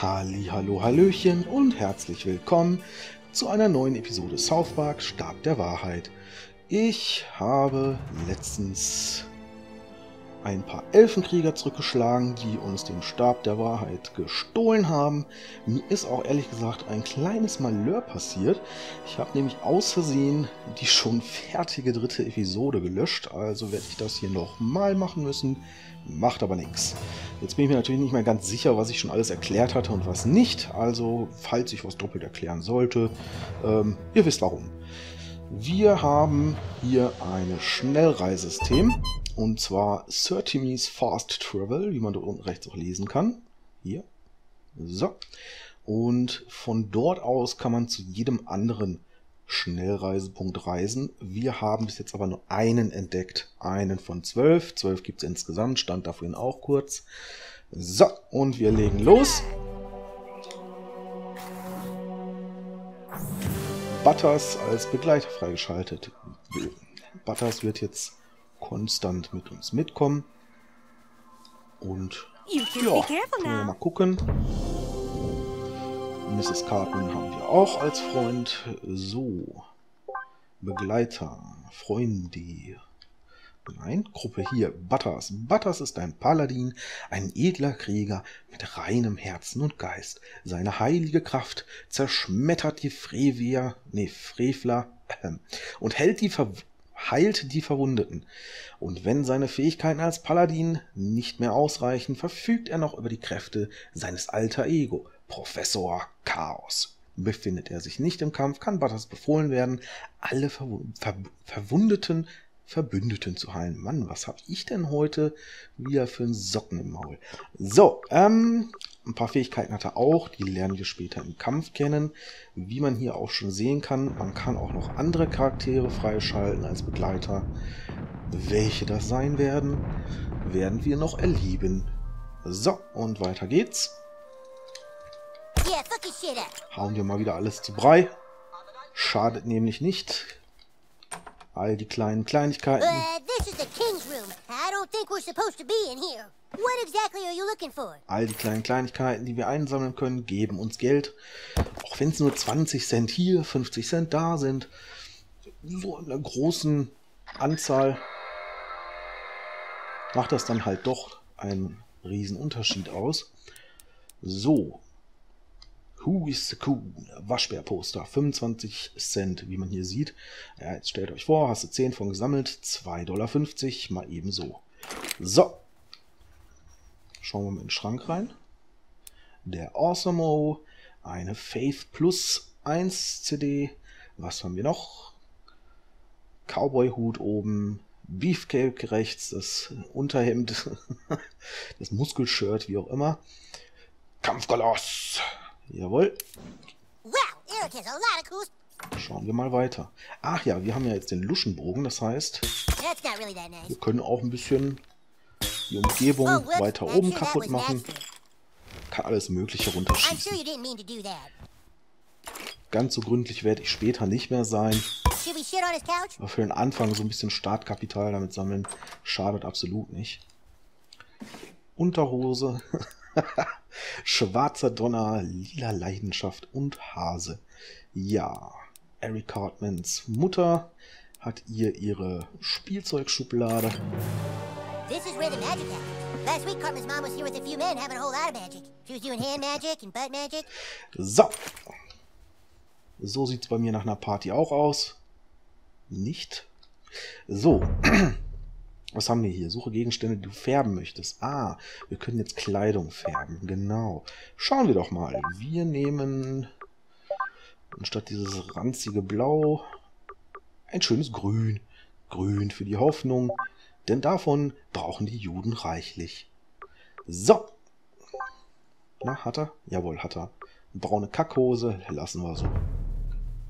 Halli, hallo, hallöchen und herzlich willkommen zu einer neuen Episode South Park Stab der Wahrheit. Ich habe letztens ein paar Elfenkrieger zurückgeschlagen, die uns den Stab der Wahrheit gestohlen haben. Mir ist auch ehrlich gesagt ein kleines Malheur passiert. Ich habe nämlich aus Versehen die schon fertige dritte Episode gelöscht, also werde ich das hier nochmal machen müssen. Macht aber nichts. Jetzt bin ich mir natürlich nicht mehr ganz sicher, was ich schon alles erklärt hatte und was nicht. Also, falls ich was doppelt erklären sollte, ähm, ihr wisst warum. Wir haben hier ein Schnellreisesystem. Und zwar Certimes Fast Travel, wie man dort unten rechts auch lesen kann. Hier. So. Und von dort aus kann man zu jedem anderen Schnellreisepunkt reisen. Wir haben bis jetzt aber nur einen entdeckt. Einen von zwölf. Zwölf gibt es insgesamt, stand da vorhin auch kurz. So, und wir legen los. Butters als Begleiter freigeschaltet. Butters wird jetzt konstant mit uns mitkommen. Und ja, können wir mal gucken. Mrs. Cartman haben wir auch als Freund. So, Begleiter, Freunde. Nein, Gruppe hier, Butters. Butters ist ein Paladin, ein edler Krieger mit reinem Herzen und Geist. Seine heilige Kraft zerschmettert die Frevier, nee, Frevler äh, und hält die Ver heilt die Verwundeten. Und wenn seine Fähigkeiten als Paladin nicht mehr ausreichen, verfügt er noch über die Kräfte seines alter Ego, Professor Chaos. Befindet er sich nicht im Kampf, kann Butters befohlen werden, alle Verw Ver Verwundeten Verbündeten zu heilen. Mann, was habe ich denn heute wieder für einen Socken im Maul? So, ähm, ein paar Fähigkeiten hat er auch, die lernen wir später im Kampf kennen. Wie man hier auch schon sehen kann, man kann auch noch andere Charaktere freischalten als Begleiter. Welche das sein werden, werden wir noch erleben. So, und weiter geht's. Hauen wir mal wieder alles zu Brei. Schadet nämlich nicht. All die kleinen Kleinigkeiten. All die kleinen Kleinigkeiten, die wir einsammeln können, geben uns Geld. Auch wenn es nur 20 Cent hier, 50 Cent da sind. So in einer großen Anzahl macht das dann halt doch einen riesen Unterschied aus. So, Who is the Coon? Waschbärposter, 25 Cent, wie man hier sieht. Ja, jetzt stellt euch vor, hast du 10 von gesammelt, 2,50 Dollar, mal eben so. Schauen wir mal in den Schrank rein. Der Awesome eine Faith Plus 1 CD. Was haben wir noch? Cowboy-Hut oben, Beefcake rechts, das Unterhemd, das Muskelshirt, wie auch immer. Kampfgaloss. Jawohl. Schauen wir mal weiter. Ach ja, wir haben ja jetzt den Luschenbogen, das heißt, wir können auch ein bisschen die Umgebung oh, weiter oben kaputt machen. Kann alles mögliche runterschießen. Ganz so gründlich werde ich später nicht mehr sein. Aber für den Anfang so ein bisschen Startkapital damit sammeln, schadet absolut nicht. Unterhose. Schwarzer Donner, lila Leidenschaft und Hase. Ja, Eric Cartmans Mutter hat ihr ihre Spielzeugschublade. This is where the magic happened. Last week Cartman's mom was here with a few men having a whole lot of magic. She was doing hand magic and butt magic. So. So sieht's bei mir nach einer Party auch aus. Nicht. So. Was haben wir hier? Suche Gegenstände, die du färben möchtest. Ah, wir können jetzt Kleidung färben. Genau. Schauen wir doch mal. Wir nehmen anstatt dieses ranzige Blau ein schönes Grün. Grün für die Hoffnung, denn davon brauchen die Juden reichlich. So. Na, hat er? Jawohl, hat er. Braune Kackhose, lassen wir so.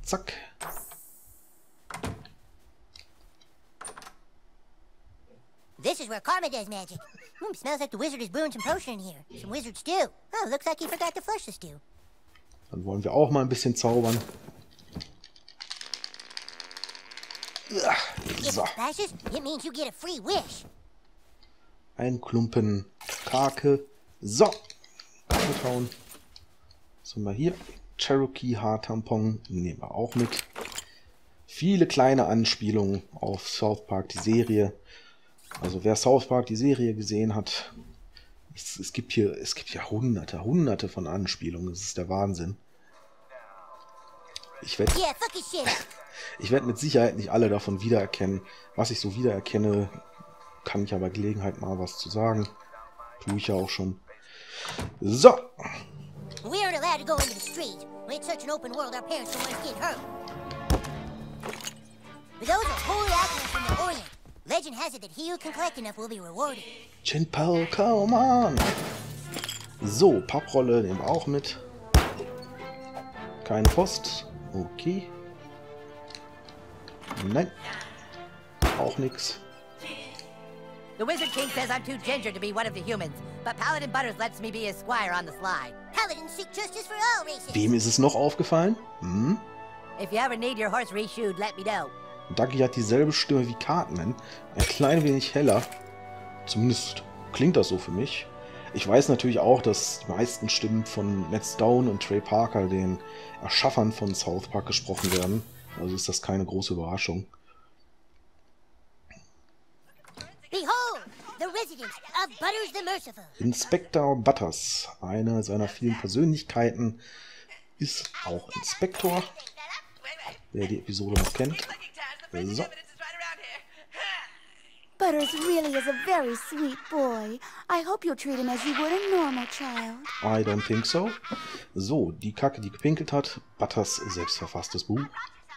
Zack. This is where Karma does magic. Hmm, smells like the wizard is brewing some potion in here. Some wizard stew. Oh, looks like he forgot to flush the stew. Dann wollen wir auch mal ein bisschen zaubern. So. Ein Klumpen Kake. So. Kaffeetauen. Was haben wir hier? Cherokee Haartampon nehmen wir auch mit. Viele kleine Anspielungen auf South Park, die Serie. Also wer South Park, die Serie gesehen hat, es, es gibt hier, es gibt ja hunderte, hunderte von Anspielungen. Das ist der Wahnsinn. Ich werde ich werd mit Sicherheit nicht alle davon wiedererkennen. Was ich so wiedererkenne, kann ich aber Gelegenheit mal was zu sagen. Tue ich ja auch schon. So. Legend has it that he who can collect enough will be rewarded. Chinpao, come on! So, Papprolle nehmen wir auch mit. Keine Post. Okay. Nein. Auch nix. The Wizard King says I'm too ginger to be one of the humans, but Paladin Butters lets me be his squire on the slide. Paladins seek justice for all races. Wem ist es noch aufgefallen? Hm? If you ever need your horse reshoed, let me know. Ducky hat dieselbe Stimme wie Cartman, ein klein wenig heller. Zumindest klingt das so für mich. Ich weiß natürlich auch, dass die meisten Stimmen von Matt Stone und Trey Parker, den Erschaffern von South Park, gesprochen werden. Also ist das keine große Überraschung. Inspektor Butters, eine seiner vielen Persönlichkeiten, ist auch Inspektor. Wer die Episode noch kennt. So. Butters really is a very sweet boy. I hope you'll treat him as you would a normal child. I don't think so. So, die Kacke, die gepinkelt hat. Butters selbstverfasstes Buch.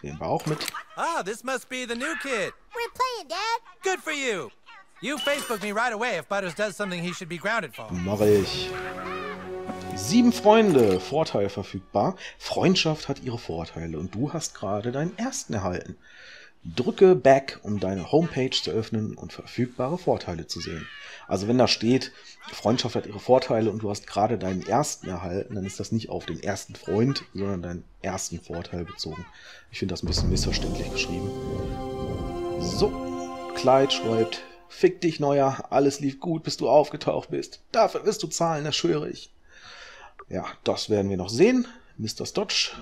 Nehmen wir auch mit. Ah, this must be the new kid. We're playing, Dad. Good for you. You Facebook me right away if Butters does something he should be grounded for. Mach ich. Sieben Freunde, Vorteil verfügbar. Freundschaft hat ihre Vorteile und du hast gerade deinen ersten erhalten. Drücke Back, um deine Homepage zu öffnen und verfügbare Vorteile zu sehen. Also wenn da steht, Freundschaft hat ihre Vorteile und du hast gerade deinen ersten erhalten, dann ist das nicht auf den ersten Freund, sondern deinen ersten Vorteil bezogen. Ich finde das ein bisschen missverständlich geschrieben. So, Clyde schreibt, Fick dich, Neuer, alles lief gut, bis du aufgetaucht bist. Dafür wirst du zahlen, das schwöre ich. Ja, das werden wir noch sehen. Mr. Stotch,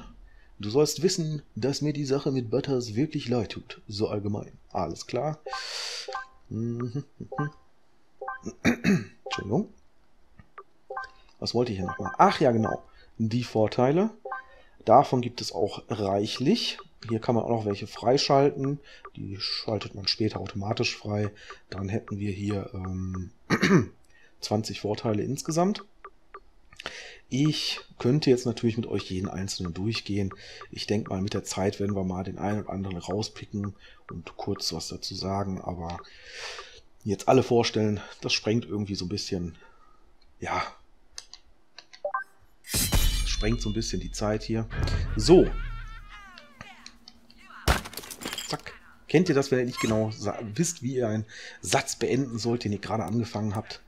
du sollst wissen, dass mir die Sache mit Butters wirklich leid tut. So allgemein. Alles klar. Entschuldigung. Was wollte ich hier nochmal? Ach ja, genau. Die Vorteile. Davon gibt es auch reichlich. Hier kann man auch noch welche freischalten. Die schaltet man später automatisch frei. Dann hätten wir hier ähm, 20 Vorteile insgesamt. Ich könnte jetzt natürlich mit euch jeden einzelnen durchgehen. Ich denke mal, mit der Zeit werden wir mal den einen oder anderen rauspicken und kurz was dazu sagen. Aber jetzt alle vorstellen, das sprengt irgendwie so ein bisschen, ja, sprengt so ein bisschen die Zeit hier. So. Zack. Kennt ihr das, wenn ihr nicht genau wisst, wie ihr einen Satz beenden sollt, den ihr gerade angefangen habt?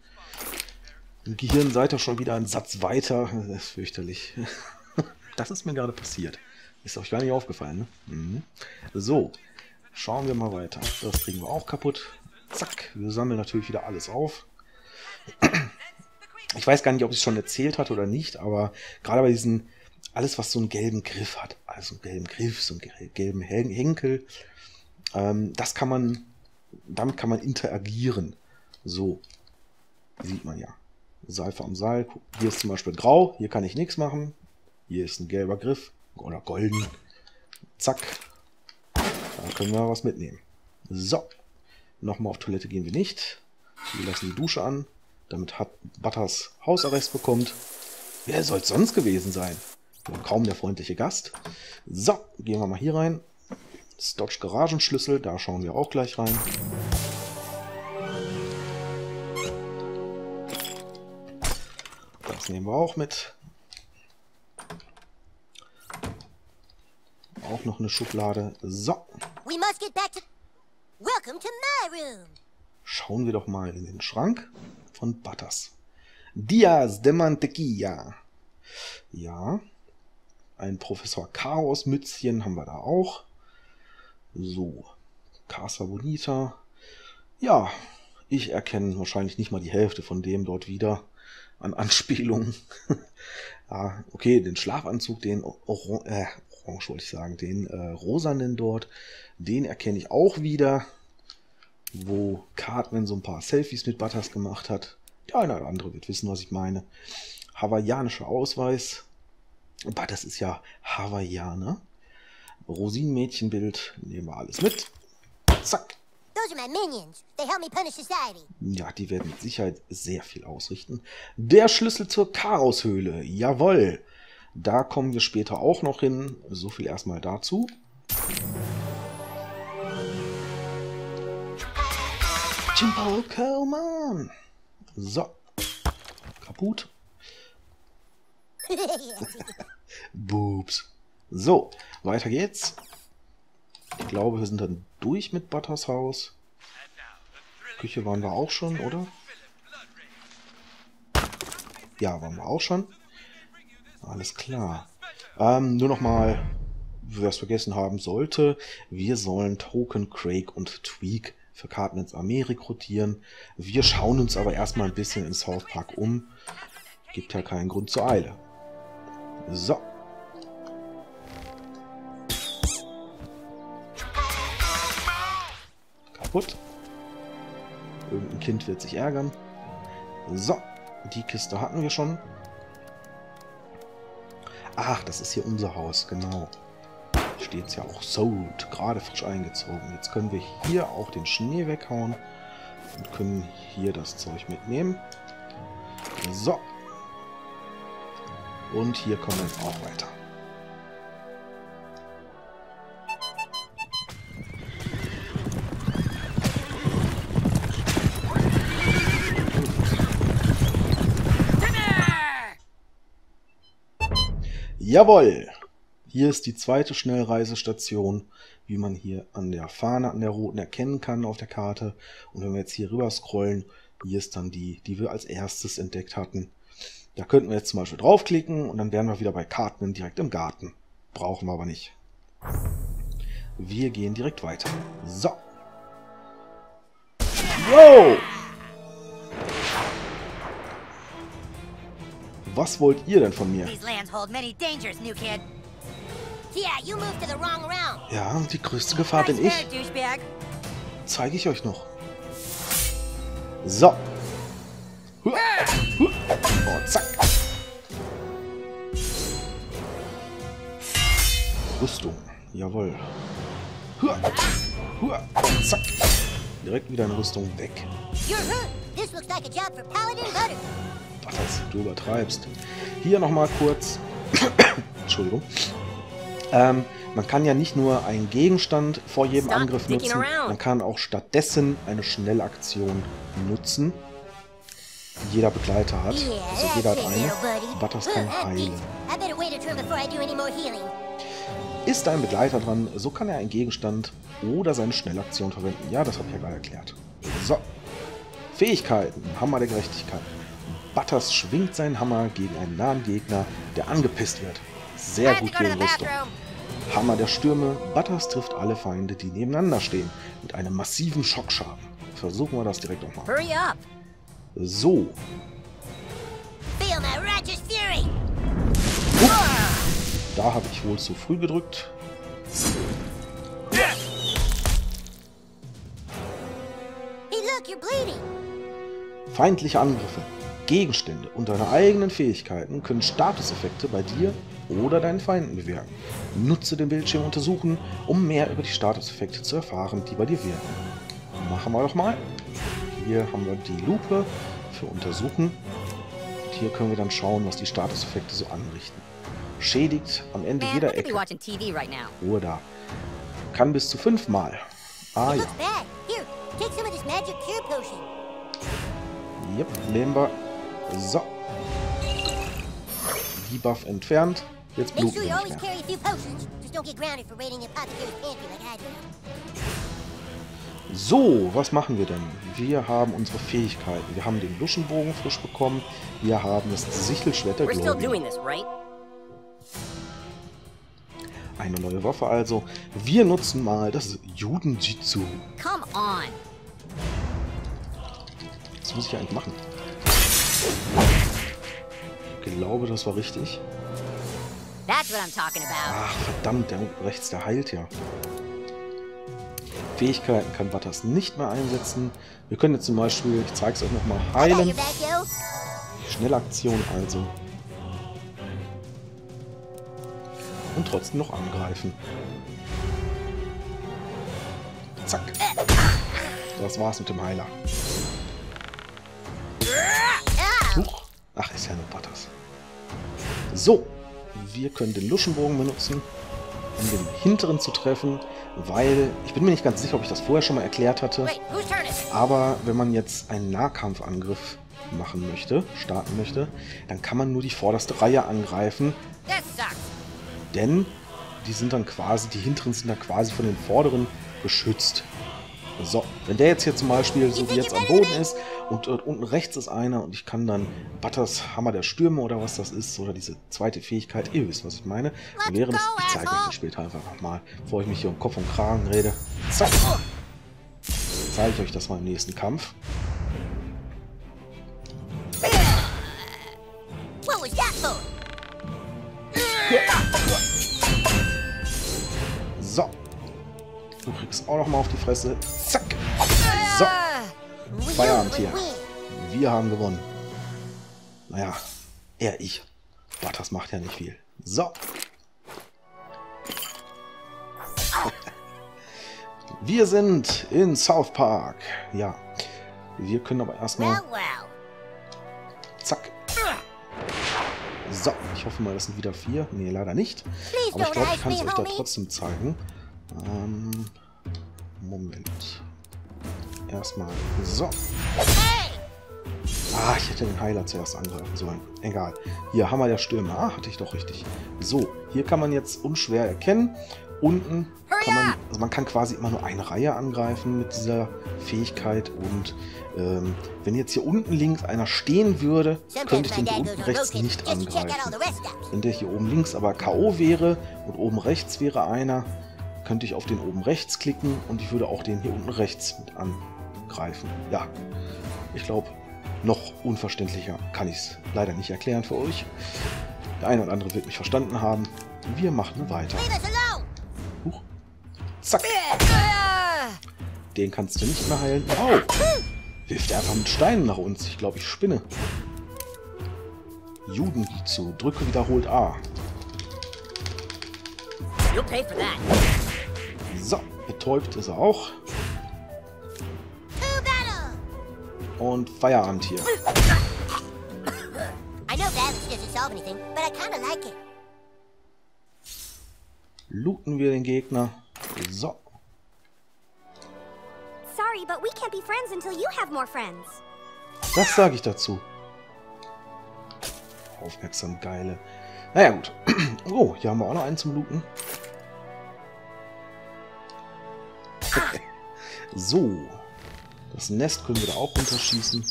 Im Gehirn seid ihr schon wieder einen Satz weiter. Das ist fürchterlich. Das ist mir gerade passiert. Ist euch gar nicht aufgefallen, ne? Mhm. So, schauen wir mal weiter. Das kriegen wir auch kaputt. Zack, wir sammeln natürlich wieder alles auf. Ich weiß gar nicht, ob ich es schon erzählt hatte oder nicht, aber gerade bei diesen, alles was so einen gelben Griff hat, also einen gelben Griff, so einen gelben Henkel, ähm, das kann man, damit kann man interagieren. So, sieht man ja. Seife am Seil. Hier ist zum Beispiel grau, hier kann ich nichts machen. Hier ist ein gelber Griff oder golden. Zack. Da können wir was mitnehmen. So. Nochmal auf Toilette gehen wir nicht. Wir lassen die Dusche an. Damit hat Butters Hausarrest bekommt. Wer soll es sonst gewesen sein? Nur kaum der freundliche Gast. So, gehen wir mal hier rein. Dodge Garagenschlüssel, da schauen wir auch gleich rein. Das nehmen wir auch mit. Auch noch eine Schublade. So. Schauen wir doch mal in den Schrank von Butters. Diaz de Mantequilla. Ja. Ein Professor Chaos Mützchen haben wir da auch. So. Casa Bonita. Ja. Ich erkenne wahrscheinlich nicht mal die Hälfte von dem dort wieder an Anspielungen. Ah, okay, den Schlafanzug, den Oran äh, orange wollte ich sagen, den äh, rosanen dort, den erkenne ich auch wieder, wo Cartman so ein paar Selfies mit Butters gemacht hat. Der eine oder andere wird wissen, was ich meine. Hawaiianischer Ausweis. Butters ist ja Hawaiianer. Rosinenmädchenbild, nehmen wir alles mit. Zack. Ja, die werden mit Sicherheit sehr viel ausrichten. Der Schlüssel zur Chaoshöhle. Jawoll. Da kommen wir später auch noch hin. So viel erstmal dazu. Chimpo, come on. So. Kaputt. Boobs. So, weiter geht's. Ich glaube, wir sind dann durch mit Butters Haus. Küche waren wir auch schon, oder? Ja, waren wir auch schon. Alles klar. Ähm, nur noch mal, wer es vergessen haben sollte, wir sollen Token, Craig und Tweak für Cartmans Armee rekrutieren. Wir schauen uns aber erstmal ein bisschen in South Park um. Gibt ja keinen Grund zur Eile. So. Kaputt. Irgendein Kind wird sich ärgern. So. Die Kiste hatten wir schon. Ach, das ist hier unser Haus, genau. Steht es ja auch sold, gerade frisch eingezogen. Jetzt können wir hier auch den Schnee weghauen und können hier das Zeug mitnehmen. So. Und hier kommen wir auch weiter. Jawohl! Hier ist die zweite Schnellreisestation, wie man hier an der Fahne, an der roten erkennen kann auf der Karte. Und wenn wir jetzt hier rüber scrollen, hier ist dann die, die wir als erstes entdeckt hatten. Da könnten wir jetzt zum Beispiel draufklicken und dann wären wir wieder bei Cartman direkt im Garten. Brauchen wir aber nicht. Wir gehen direkt weiter. So. Wow! Was wollt ihr denn von mir? Ja, die größte Gefahr bin ich. Zeige ich euch noch. So. Und zack. Rüstung. Jawohl. Und zack. Direkt wieder eine Rüstung weg. Was, du übertreibst. Hier nochmal kurz. Entschuldigung. Ähm, man kann ja nicht nur einen Gegenstand vor jedem Angriff nutzen, man kann auch stattdessen eine Schnellaktion nutzen, die jeder Begleiter hat. Also jeder hat eine. Butters kann heilen. Ist ein Begleiter dran, so kann er einen Gegenstand oder seine Schnellaktion verwenden. Ja, das habe ich ja gerade erklärt. So. Fähigkeiten. Hammer der Gerechtigkeit. Butters schwingt seinen Hammer gegen einen nahen Gegner, der angepisst wird. Sehr gut gegen Rüstung. Hammer der Stürme. Butters trifft alle Feinde, die nebeneinander stehen. Mit einem massiven Schockschaden. Versuchen wir das direkt nochmal. Hurry up. So. Feel my righteous fury. Da habe ich wohl zu früh gedrückt. Hey, look, you're bleeding. Feindliche Angriffe, Gegenstände und deine eigenen Fähigkeiten können Statuseffekte bei dir oder deinen Feinden bewirken. Nutze den Bildschirm untersuchen, um mehr über die Statuseffekte zu erfahren, die bei dir wirken. Machen wir doch mal. Hier haben wir die Lupe für Untersuchen. Und hier können wir dann schauen, was die Statuseffekte so anrichten. Schädigt am Ende jeder Ecke. Ruhe da. Kann bis zu fünfmal. Ah ja. Yep, nehmen wir. So. Debuff entfernt. Jetzt always nicht mehr. So, was machen wir denn? Wir haben unsere Fähigkeiten. Wir haben den Luschenbogen frisch bekommen. Wir haben das this, right? Eine neue Waffe also. Wir nutzen mal das Judenjitsu. Come on. Was muss ich eigentlich machen? Glaube, das war richtig. That's what I'm talking about. Ach, verdammt, der rechts, der heilt ja. Fähigkeiten kann Butters nicht mehr einsetzen. Wir können jetzt zum Beispiel, ich zeige es euch nochmal, heilen. Schnellaktion also. Und trotzdem noch angreifen. Zack. Das war's mit dem Heiler. Ach, ist ja nur Butters. So. Wir können den Luschenbogen benutzen, um den hinteren zu treffen, weil ich bin mir nicht ganz sicher, ob ich das vorher schon mal erklärt hatte. Aber wenn man jetzt einen Nahkampfangriff machen möchte, starten möchte, dann kann man nur die vorderste Reihe angreifen, denn die sind dann quasi, die hinteren sind dann quasi von den vorderen geschützt. So, wenn der jetzt hier zum Beispiel so wie jetzt am Boden ist und dort unten rechts ist einer und ich kann dann Butters Hammer der Stürme oder was das ist oder diese zweite Fähigkeit, ihr wisst, was ich meine, dann wäre das, ich zeige euch das später einfach nochmal, bevor ich mich hier um Kopf und Kragen rede. Zack! Zeige ich euch das mal im nächsten Kampf. So. Du kriegst auch noch mal auf die Fresse. Zack. So. Feierabend hier. Wir haben gewonnen. Naja, eher ich. Butters macht ja nicht viel. So. Wir sind in South Park. Ja. Wir können aber erstmal... Zack. So, ich hoffe mal, das sind wieder vier. Nee, leider nicht. Aber ich glaube, ich kann es euch da trotzdem zeigen. Ähm, Moment. Erstmal. So. Ah, ich hätte den Heiler zuerst angreifen sollen. Egal. Hier, Hammer der Stürme. Ah, hatte ich doch richtig. So, hier kann man jetzt unschwer erkennen. Unten kann man, also man kann quasi immer nur eine Reihe angreifen mit dieser Fähigkeit. Und ähm, wenn jetzt hier unten links einer stehen würde, könnte ich den hier unten rechts nicht angreifen. Wenn der hier oben links aber K.O. wäre und oben rechts wäre einer, könnte ich auf den oben rechts klicken und ich würde auch den hier unten rechts mit angreifen. Ja, ich glaube, noch unverständlicher kann ich es leider nicht erklären für euch. Der eine oder andere wird mich verstanden haben. Wir machen weiter. Huch. Zack, den kannst du nicht mehr heilen. Au! Wirft er einfach mit Steinen nach uns. Ich glaube, ich spinne. Judengizu. Drücke wiederholt A. You'll pay for that. Betäubt ist er auch. Und Feierabend hier. Looten wir den Gegner. So. Sorry, but we can't be friends until you have more friends. Das sage ich dazu. Aufmerksam, geile. Naja, gut. Oh, hier haben wir auch noch einen zum Looten. so. Das Nest können wir da auch runterschießen.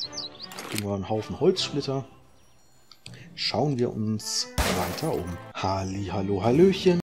Kriegen wir einen Haufen Holzsplitter. Schauen wir uns weiter um. Halli, hallo, hallöchen.